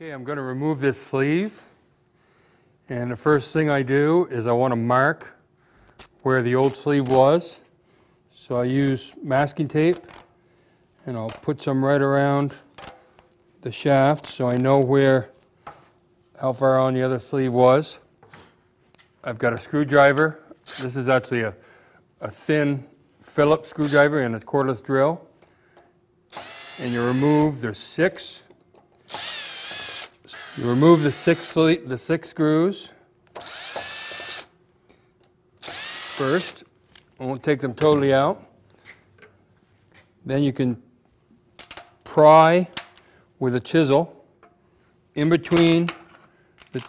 Okay, I'm going to remove this sleeve. And the first thing I do is I want to mark where the old sleeve was. So I use masking tape and I'll put some right around the shaft so I know where, how far on the other sleeve was. I've got a screwdriver. This is actually a, a thin Phillips screwdriver and a cordless drill. And you remove, there's six. You remove the six, the six screws. First, I won't take them totally out. Then you can pry with a chisel in between the,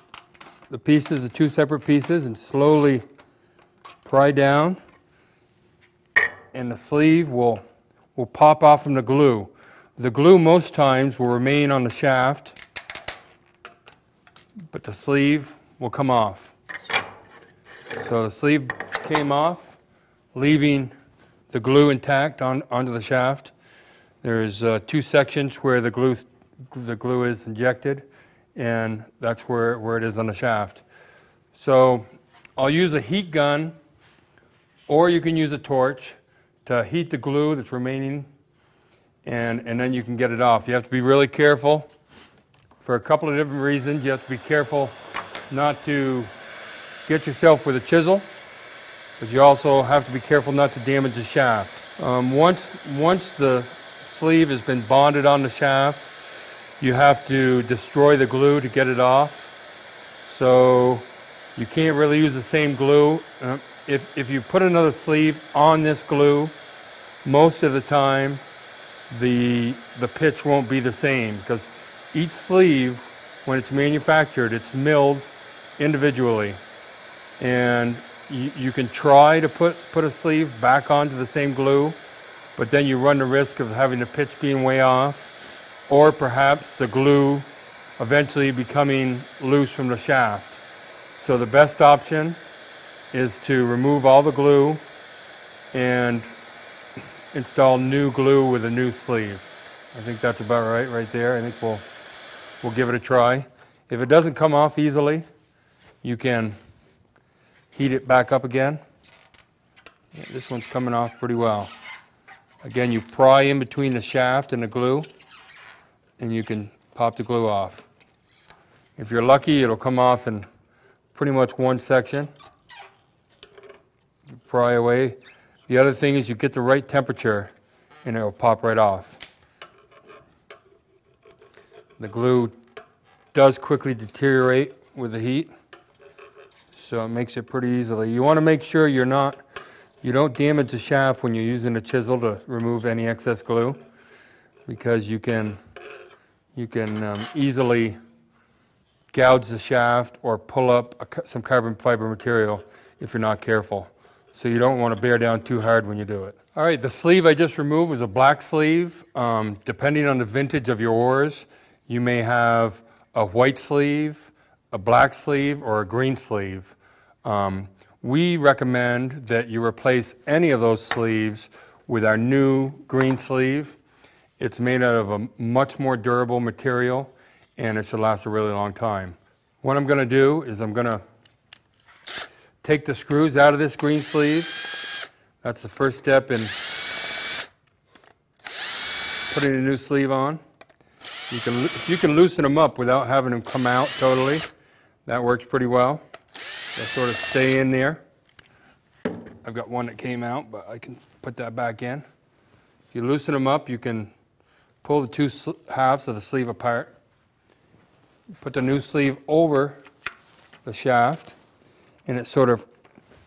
the pieces, the two separate pieces, and slowly pry down. And the sleeve will, will pop off from the glue. The glue most times will remain on the shaft, but the sleeve will come off. So the sleeve came off, leaving the glue intact on, onto the shaft. There's uh, two sections where the glue, the glue is injected, and that's where, where it is on the shaft. So I'll use a heat gun, or you can use a torch to heat the glue that's remaining, and, and then you can get it off. You have to be really careful for a couple of different reasons. You have to be careful not to get yourself with a chisel, but you also have to be careful not to damage the shaft. Um, once, once the sleeve has been bonded on the shaft, you have to destroy the glue to get it off. So you can't really use the same glue. Uh, if, if you put another sleeve on this glue, most of the time the, the pitch won't be the same because each sleeve, when it's manufactured, it's milled individually. And you, you can try to put, put a sleeve back onto the same glue, but then you run the risk of having the pitch being way off, or perhaps the glue eventually becoming loose from the shaft. So the best option is to remove all the glue and install new glue with a new sleeve. I think that's about right right there. I think we'll, we'll give it a try. If it doesn't come off easily, you can heat it back up again. Yeah, this one's coming off pretty well. Again, you pry in between the shaft and the glue, and you can pop the glue off. If you're lucky, it'll come off in pretty much one section. You pry away. The other thing is you get the right temperature, and it'll pop right off. The glue does quickly deteriorate with the heat, so it makes it pretty easily. You want to make sure you're not you don't damage the shaft when you're using a chisel to remove any excess glue because you can, you can um, easily gouge the shaft or pull up a, some carbon fiber material if you're not careful. So you don't want to bear down too hard when you do it. All right, the sleeve I just removed was a black sleeve. Um, depending on the vintage of your oars, you may have a white sleeve, a black sleeve, or a green sleeve. Um, we recommend that you replace any of those sleeves with our new green sleeve. It's made out of a much more durable material and it should last a really long time. What I'm going to do is I'm going to take the screws out of this green sleeve. That's the first step in putting a new sleeve on. You can, you can loosen them up without having them come out totally. That works pretty well. They'll sort of stay in there. I've got one that came out, but I can put that back in. If you loosen them up, you can pull the two halves of the sleeve apart. Put the new sleeve over the shaft, and it sort of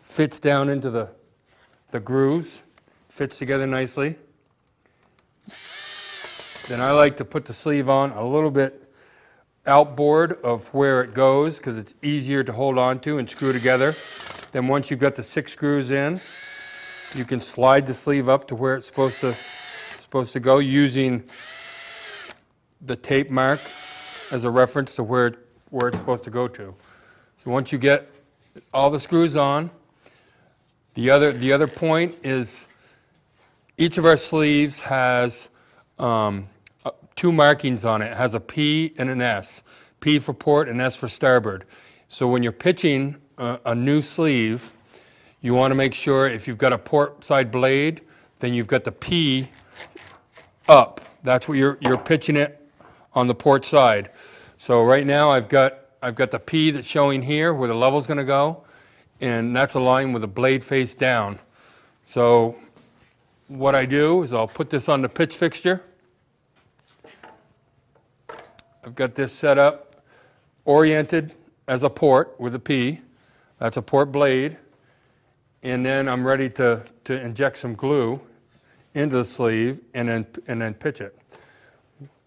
fits down into the, the grooves, fits together nicely. Then I like to put the sleeve on a little bit outboard of where it goes because it's easier to hold on to and screw together. Then once you've got the six screws in, you can slide the sleeve up to where it's supposed to, supposed to go using the tape mark as a reference to where, where it's supposed to go to. So once you get all the screws on, the other, the other point is each of our sleeves has um, two markings on it. It has a P and an S. P for port and S for starboard. So when you're pitching a, a new sleeve, you want to make sure if you've got a port side blade, then you've got the P up. That's what you're, you're pitching it on the port side. So right now I've got, I've got the P that's showing here where the level's going to go, and that's aligned with the blade face down. So what I do is I'll put this on the pitch fixture. I've got this set up oriented as a port with a P. That's a port blade. And then I'm ready to, to inject some glue into the sleeve and then, and then pitch it.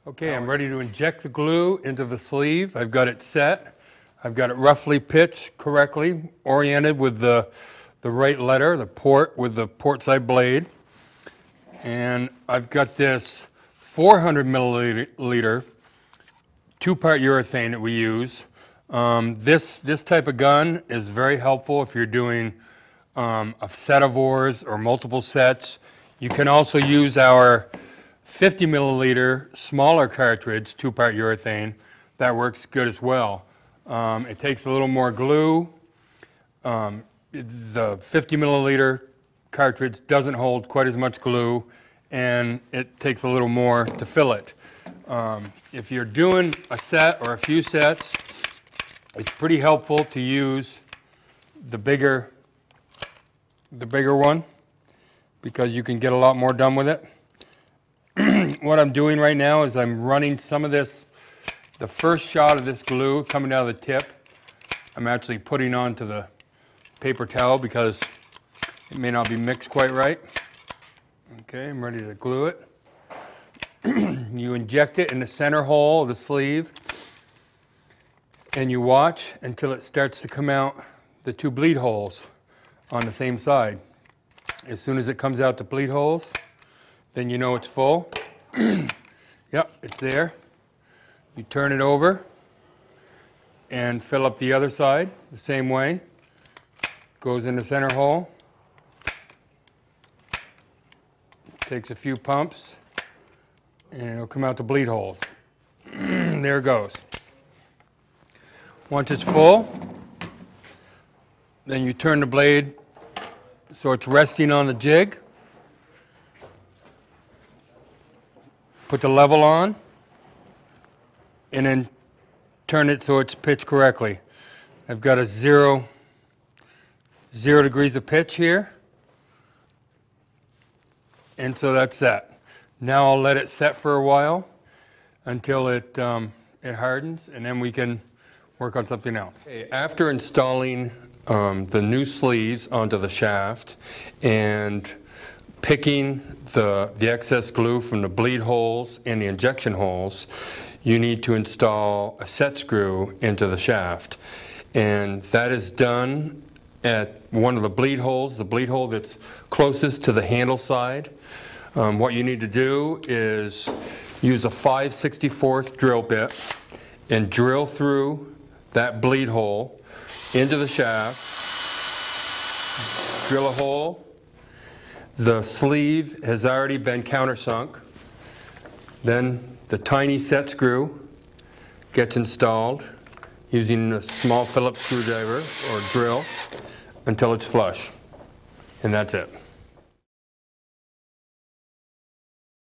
Okay, I'm ready to inject the glue into the sleeve. I've got it set. I've got it roughly pitched correctly, oriented with the, the right letter, the port with the port side blade. And I've got this 400 milliliter two-part urethane that we use. Um, this, this type of gun is very helpful if you're doing um, a set of oars or multiple sets. You can also use our 50 milliliter smaller cartridge, two-part urethane. That works good as well. Um, it takes a little more glue. Um, the 50 milliliter cartridge doesn't hold quite as much glue, and it takes a little more to fill it. Um, if you're doing a set or a few sets, it's pretty helpful to use the bigger, the bigger one because you can get a lot more done with it. what I'm doing right now is I'm running some of this, the first shot of this glue coming out of the tip, I'm actually putting onto the paper towel because it may not be mixed quite right. Okay, I'm ready to glue it. you inject it in the center hole of the sleeve and you watch until it starts to come out the two bleed holes on the same side. As soon as it comes out the bleed holes, then you know it's full. yep, it's there. You turn it over and fill up the other side the same way. Goes in the center hole. Takes a few pumps and it'll come out the bleed holes. there it goes. Once it's full, then you turn the blade so it's resting on the jig. Put the level on, and then turn it so it's pitched correctly. I've got a zero, zero degrees of pitch here. And so that's that. Now I'll let it set for a while until it, um, it hardens, and then we can work on something else. Okay, After installing um, the new sleeves onto the shaft and picking the, the excess glue from the bleed holes and the injection holes, you need to install a set screw into the shaft. And that is done at one of the bleed holes, the bleed hole that's closest to the handle side. Um, what you need to do is use a 5 64th drill bit and drill through that bleed hole into the shaft, drill a hole. The sleeve has already been countersunk. Then the tiny set screw gets installed using a small Phillips screwdriver or drill until it's flush. And that's it.